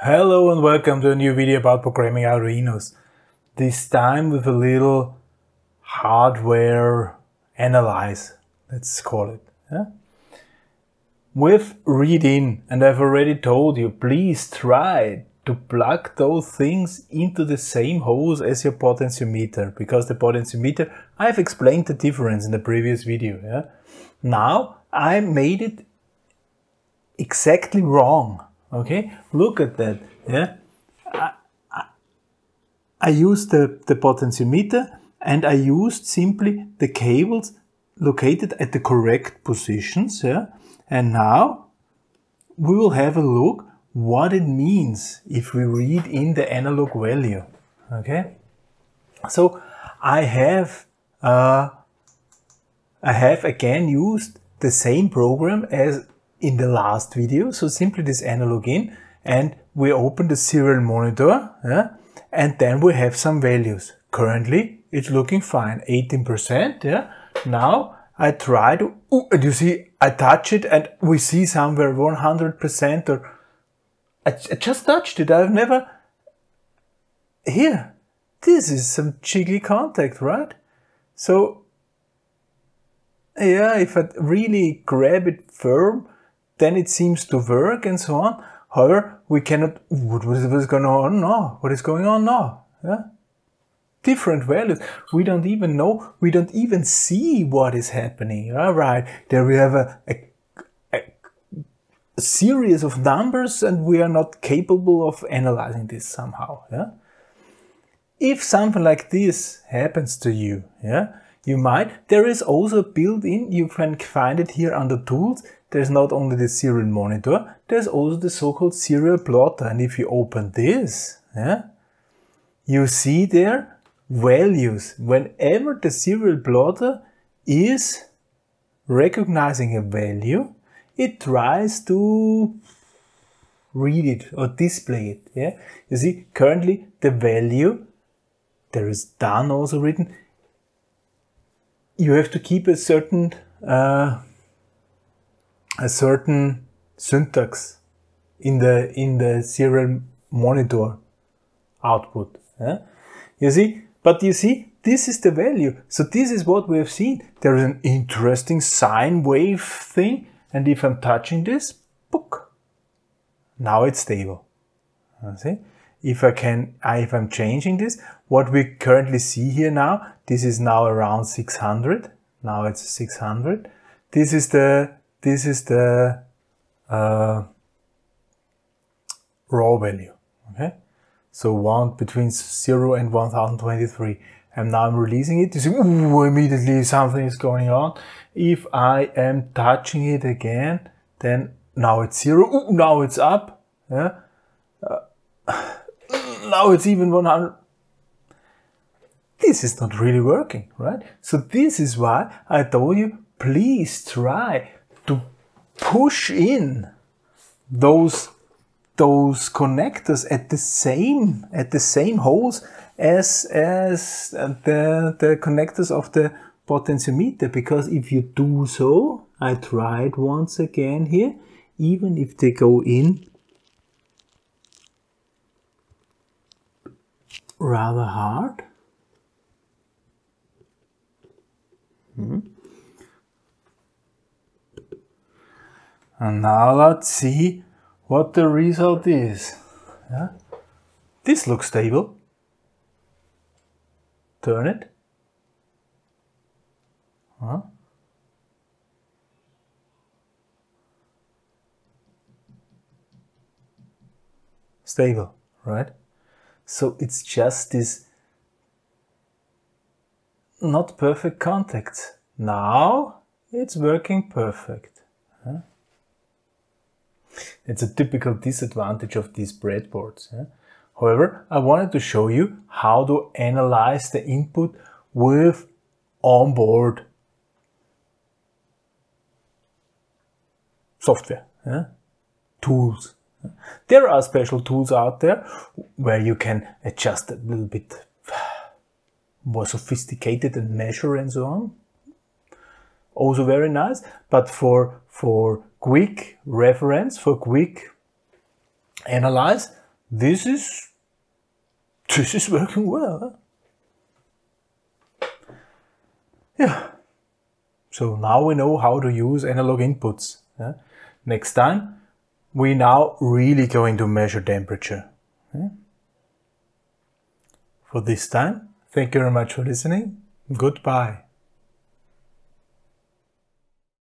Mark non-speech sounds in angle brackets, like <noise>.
Hello and welcome to a new video about programming Arduinos. This time with a little hardware analyze, let's call it. Yeah? With read-in, and I've already told you, please try to plug those things into the same holes as your potentiometer, because the potentiometer, I've explained the difference in the previous video. Yeah? Now I made it exactly wrong. Okay, look at that. Yeah, I, I, I used the, the potentiometer and I used simply the cables located at the correct positions. Yeah, and now we will have a look what it means if we read in the analog value. Okay, so I have uh, I have again used the same program as in the last video. So simply this analog in and we open the serial monitor yeah, and then we have some values. Currently it's looking fine, 18%. Yeah. Now I try to, ooh, and you see, I touch it and we see somewhere 100% or I, I just touched it. I've never, here, this is some jiggly contact, right? So yeah, if I really grab it firm, then it seems to work and so on. However, we cannot, what is going on now? What is going on now? Yeah? Different values. We don't even know, we don't even see what is happening. All right, there we have a, a, a series of numbers and we are not capable of analyzing this somehow. Yeah? If something like this happens to you, yeah, you might, there is also a built in, you can find it here under tools, there's not only the serial monitor, there's also the so-called serial plotter. And if you open this, yeah, you see there values. Whenever the serial plotter is recognizing a value, it tries to read it or display it. Yeah, you see currently the value there is done also written. You have to keep a certain uh, a certain syntax in the in the serial monitor output. Yeah? You see, but you see, this is the value. So this is what we have seen. There is an interesting sine wave thing, and if I'm touching this, book, now it's stable. You see, if I can, if I'm changing this, what we currently see here now, this is now around 600. Now it's 600. This is the this is the uh, raw value. Okay, so one between zero and 1023, and now I'm releasing it. You see, ooh, immediately something is going on. If I am touching it again, then now it's zero. Ooh, now it's up. Yeah. Uh, <sighs> now it's even 100 this is not really working, right? So this is why I told you, please try to push in those those connectors at the same at the same holes as as the the connectors of the potentiometer because if you do so I tried once again here even if they go in rather hard hmm. And now let's see what the result is. Yeah? This looks stable. Turn it. Huh? Stable, right? So it's just this not perfect contact. Now it's working perfect. Huh? It's a typical disadvantage of these breadboards. Yeah? However, I wanted to show you how to analyze the input with onboard software, yeah? tools. There are special tools out there where you can adjust a little bit more sophisticated and measure and so on. Also very nice, but for, for quick reference, for quick analyze, this is this is working well. Yeah. So now we know how to use analog inputs. Yeah? Next time, we now really going to measure temperature. Yeah? For this time, thank you very much for listening. Goodbye.